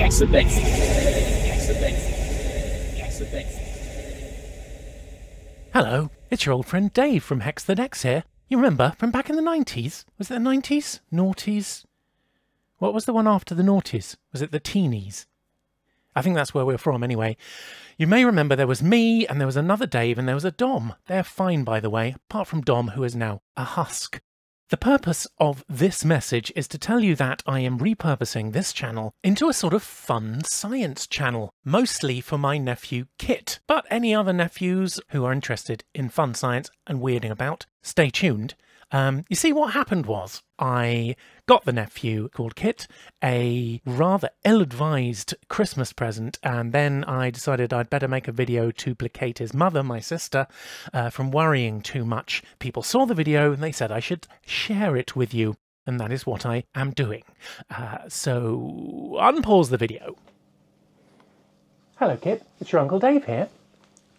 Accidents. Accidents. Hello, it's your old friend Dave from Hex the Dex here. You remember from back in the 90s? Was it the 90s? Noughties? What was the one after the noughties? Was it the teenies? I think that's where we're from anyway. You may remember there was me and there was another Dave and there was a Dom. They're fine, by the way, apart from Dom, who is now a husk. The purpose of this message is to tell you that I am repurposing this channel into a sort of fun science channel, mostly for my nephew Kit. But any other nephews who are interested in fun science and weirding about, stay tuned. Um, you see, what happened was I got the nephew called Kit a rather ill advised Christmas present, and then I decided I'd better make a video to placate his mother, my sister, uh, from worrying too much. People saw the video and they said I should share it with you, and that is what I am doing. Uh, so, unpause the video. Hello, Kit. It's your Uncle Dave here.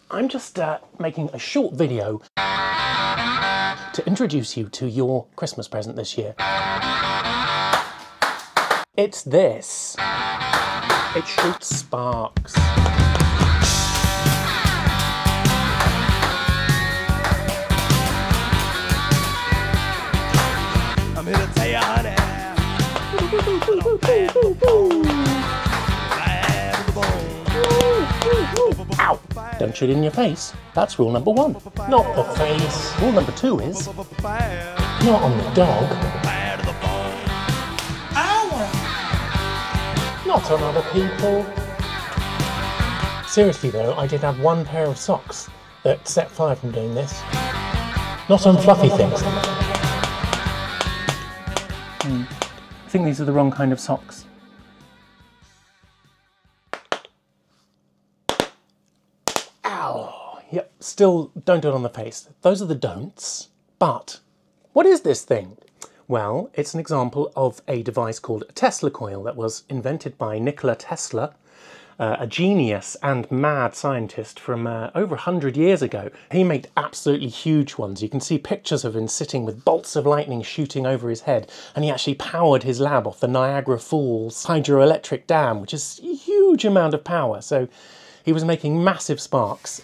I'm just uh, making a short video to introduce you to your Christmas present this year. It's this. It shoots sparks. I'm here to tell you, honey. Don't shoot in your face. That's rule number one. Not the face. Rule number two is not on the dog. Not on other people. Seriously though, I did have one pair of socks that set fire from doing this. Not on fluffy things. Hmm. I think these are the wrong kind of socks. Still don't do it on the face. Those are the don'ts. But what is this thing? Well, it's an example of a device called a Tesla coil that was invented by Nikola Tesla, uh, a genius and mad scientist from uh, over 100 years ago. He made absolutely huge ones. You can see pictures of him sitting with bolts of lightning shooting over his head, and he actually powered his lab off the Niagara Falls hydroelectric dam, which is a huge amount of power. So he was making massive sparks.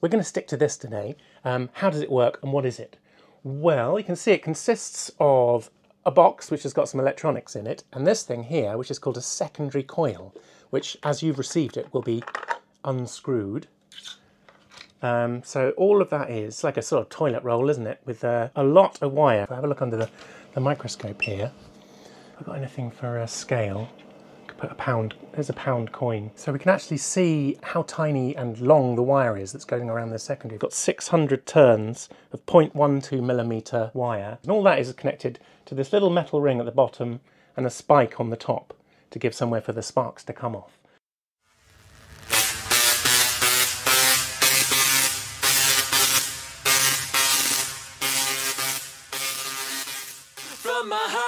We're going to stick to this today. Um, how does it work and what is it? Well, you can see it consists of a box which has got some electronics in it, and this thing here, which is called a secondary coil, which, as you've received it, will be unscrewed. Um, so all of that is like a sort of toilet roll, isn't it? With uh, a lot of wire. Have a look under the, the microscope here, have I got anything for a scale? Put a pound, there's a pound coin. So we can actually see how tiny and long the wire is that's going around the secondary. We've got 600 turns of 0.12 millimeter wire. And all that is connected to this little metal ring at the bottom and a spike on the top to give somewhere for the sparks to come off.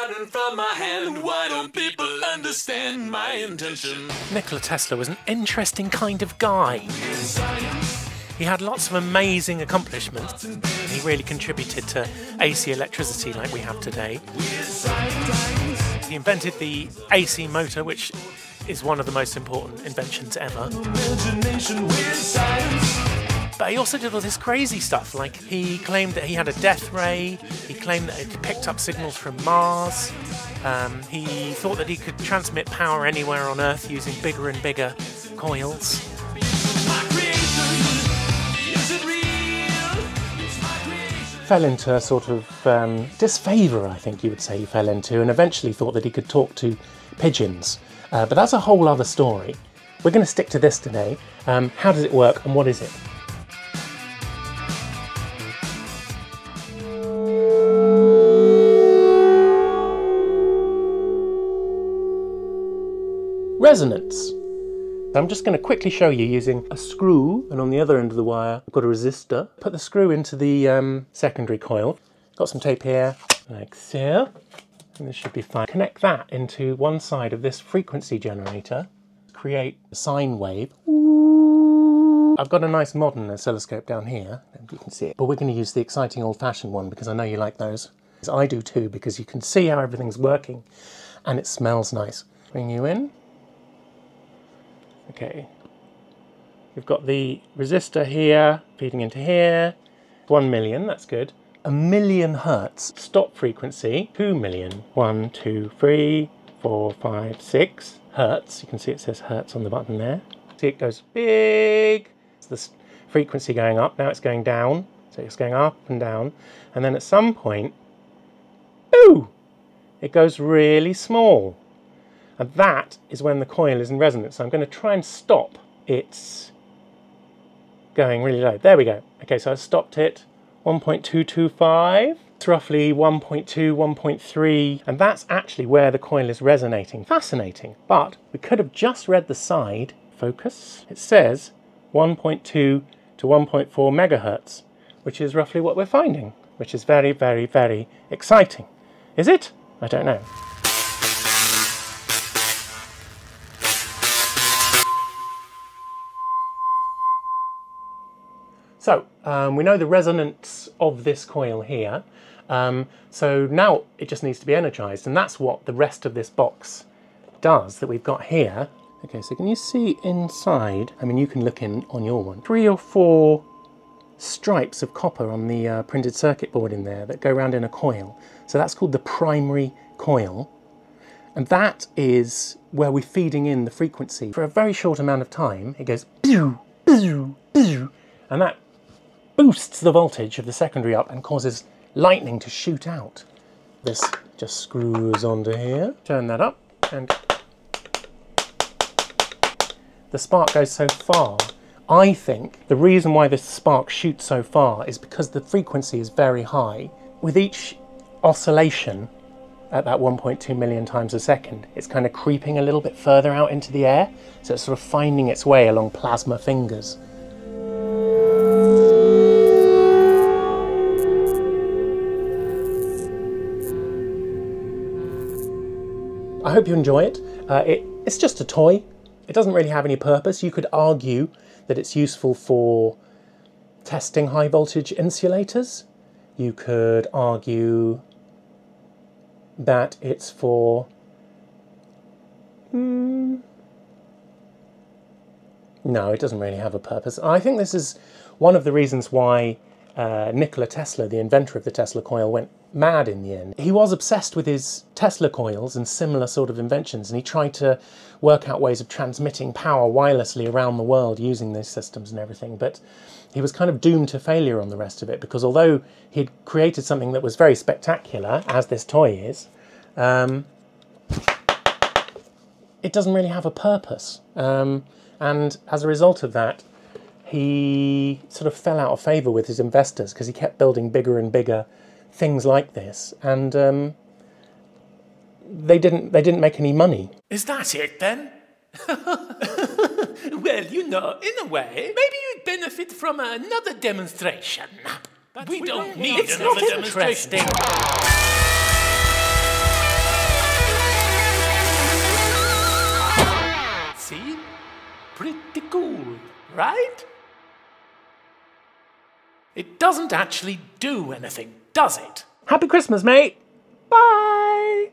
From my heart and from my hand, why don't people understand my intention? Nikola Tesla was an interesting kind of guy. He had lots of amazing accomplishments. He really contributed to AC electricity like we have today. He invented the AC motor, which is one of the most important inventions ever. But he also did all this crazy stuff, like he claimed that he had a death ray, he claimed that he picked up signals from Mars, um, he thought that he could transmit power anywhere on Earth using bigger and bigger coils. It. Fell into a sort of um, disfavour, I think you would say he fell into, and eventually thought that he could talk to pigeons. Uh, but that's a whole other story. We're going to stick to this today. Um, how does it work and what is it? Resonance. I'm just going to quickly show you using a screw, and on the other end of the wire, I've got a resistor. Put the screw into the um, secondary coil. Got some tape here, like so. And this should be fine. Connect that into one side of this frequency generator. Create a sine wave. I've got a nice modern oscilloscope down here. You can see it. But we're going to use the exciting old-fashioned one because I know you like those. I do too because you can see how everything's working and it smells nice. Bring you in. Okay. We've got the resistor here feeding into here. 1 million, that's good. A million hertz. Stop frequency, 2 million. 1, 2, 3, 4, 5, 6 hertz. You can see it says hertz on the button there. See it goes big. It's the frequency going up. Now it's going down. So it's going up and down. And then at some point, ooh, it goes really small. And that is when the coil is in resonance. So I'm going to try and stop its going really low. There we go. Okay, so I stopped it. 1.225. It's roughly 1.2, 1.3, and that's actually where the coil is resonating. Fascinating. But we could have just read the side. Focus. It says 1.2 to 1.4 megahertz, which is roughly what we're finding, which is very, very, very exciting. Is it? I don't know. So um, we know the resonance of this coil here. Um, so now it just needs to be energized and that's what the rest of this box does that we've got here. Okay, so can you see inside, I mean you can look in on your one, three or four stripes of copper on the uh, printed circuit board in there that go around in a coil. So that's called the primary coil. And that is where we're feeding in the frequency. For a very short amount of time, it goes and that boosts the voltage of the secondary up and causes lightning to shoot out. This just screws onto here. Turn that up and the spark goes so far. I think the reason why this spark shoots so far is because the frequency is very high. With each oscillation at that 1.2 million times a second, it's kind of creeping a little bit further out into the air, so it's sort of finding its way along plasma fingers. I hope you enjoy it. Uh, it. It's just a toy. It doesn't really have any purpose. You could argue that it's useful for testing high voltage insulators. You could argue that it's for mm, no, it doesn't really have a purpose. I think this is one of the reasons why uh, Nikola Tesla, the inventor of the Tesla coil, went mad in the end. He was obsessed with his Tesla coils and similar sort of inventions, and he tried to work out ways of transmitting power wirelessly around the world using these systems and everything. But he was kind of doomed to failure on the rest of it because although he'd created something that was very spectacular, as this toy is, um, it doesn't really have a purpose. Um, and as a result of that, he sort of fell out of favour with his investors because he kept building bigger and bigger things like this, and um, they didn't they didn't make any money. Is that it then? well, you know, in a way, maybe you'd benefit from another demonstration. But we, we don't, don't need it's another not demonstration. Interesting. See? Pretty cool, right? It doesn't actually do anything, does it? Happy Christmas, mate. Bye.